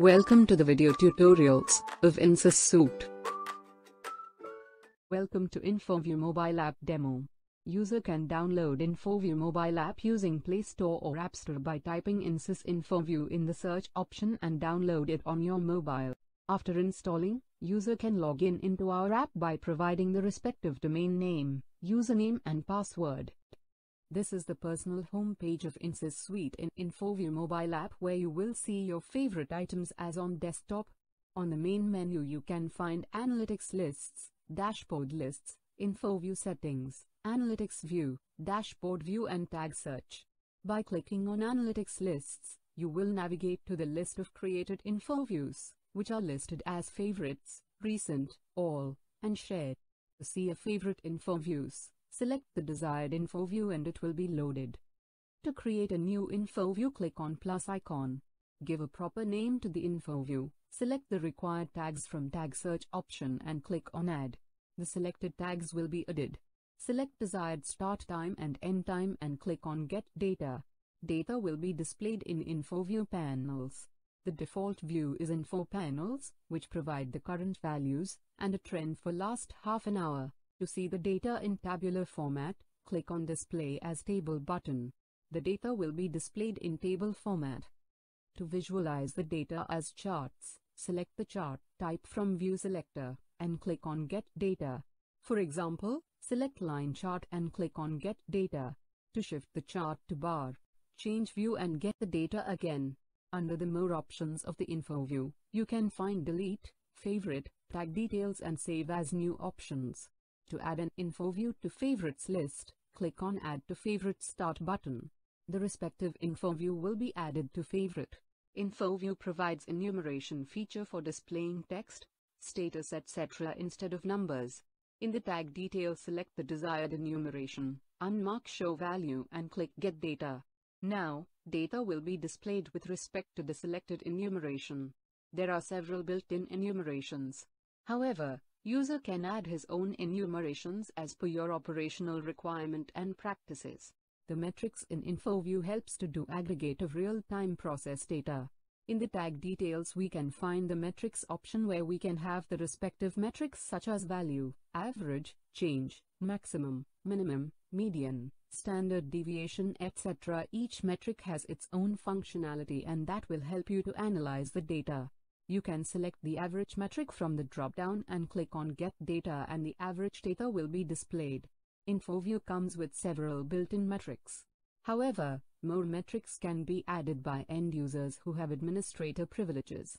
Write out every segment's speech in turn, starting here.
Welcome to the video tutorials of inSis Suite. Welcome to InfoView mobile app demo. User can download InfoView mobile app using Play Store or App Store by typing inSis InfoView in the search option and download it on your mobile. After installing, user can log in into our app by providing the respective domain name, username and password. This is the personal home page of inSis Suite in InfoView mobile app where you will see your favorite items as on desktop. On the main menu you can find Analytics lists, Dashboard lists, InfoView settings, Analytics view, Dashboard view and Tag search. By clicking on Analytics lists, you will navigate to the list of created InfoViews, which are listed as favorites, recent, all, and shared. To see a favorite InfoViews, Select the desired info view and it will be loaded. To create a new info view click on plus icon. Give a proper name to the info view. Select the required tags from tag search option and click on add. The selected tags will be added. Select desired start time and end time and click on get data. Data will be displayed in info view panels. The default view is info panels, which provide the current values and a trend for last half an hour. To see the data in tabular format, click on Display as Table button. The data will be displayed in table format. To visualize the data as charts, select the chart type from View selector, and click on Get Data. For example, select Line Chart and click on Get Data. To shift the chart to bar, change view and get the data again. Under the More options of the Info view, you can find Delete, Favorite, Tag Details and Save as new options. To add an info view to favorites list, click on Add to Favorites Start button. The respective info view will be added to favorite. Info view provides enumeration feature for displaying text, status etc. instead of numbers. In the tag detail select the desired enumeration, unmark show value and click get data. Now, data will be displayed with respect to the selected enumeration. There are several built-in enumerations. However, User can add his own enumerations as per your operational requirement and practices. The metrics in InfoView helps to do aggregate of real-time process data. In the tag details we can find the metrics option where we can have the respective metrics such as value, average, change, maximum, minimum, median, standard deviation etc. Each metric has its own functionality and that will help you to analyze the data. You can select the average metric from the drop-down and click on Get Data and the average data will be displayed. InfoView comes with several built-in metrics. However, more metrics can be added by end users who have administrator privileges.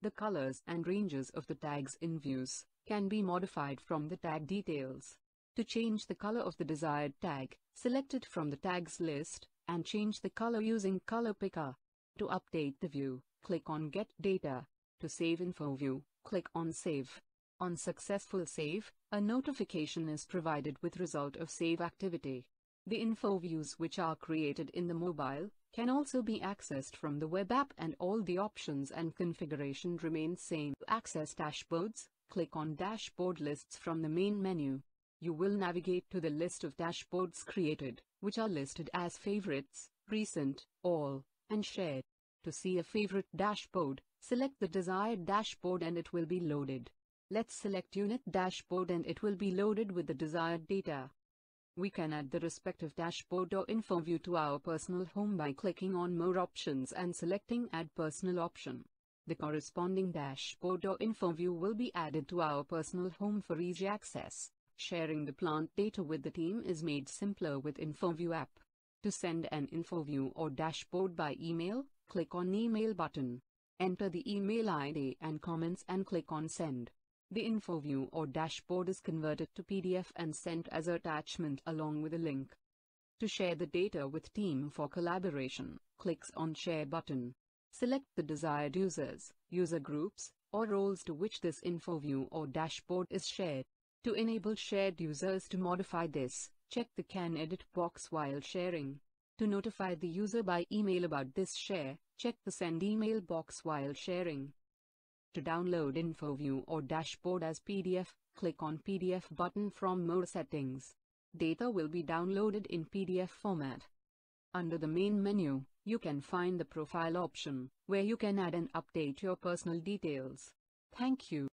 The colors and ranges of the tags in views can be modified from the tag details. To change the color of the desired tag, select it from the tags list and change the color using Color Picker. To update the view, click on Get Data. To save InfoView, click on Save. On successful save, a notification is provided with result of save activity. The InfoViews which are created in the mobile can also be accessed from the web app and all the options and configuration remain same. To access dashboards, click on Dashboard Lists from the main menu. You will navigate to the list of dashboards created, which are listed as favorites, recent, all, and shared. To see a favorite dashboard, select the desired dashboard and it will be loaded. Let's select Unit Dashboard and it will be loaded with the desired data. We can add the respective dashboard or info view to our personal home by clicking on More options and selecting Add Personal option. The corresponding dashboard or info view will be added to our personal home for easy access. Sharing the plant data with the team is made simpler with InfoView app. To send an InfoView or dashboard by email, click on Email button. Enter the email ID and comments and click on Send. The info view or dashboard is converted to PDF and sent as attachment along with a link. To share the data with team for collaboration, clicks on Share button. Select the desired users, user groups, or roles to which this info view or dashboard is shared. To enable shared users to modify this, check the Can Edit box while sharing. To notify the user by email about this share, check the Send email box while sharing. To download InfoView or dashboard as PDF, click on PDF button from More settings. Data will be downloaded in PDF format. Under the main menu, you can find the profile option, where you can add and update your personal details. Thank you.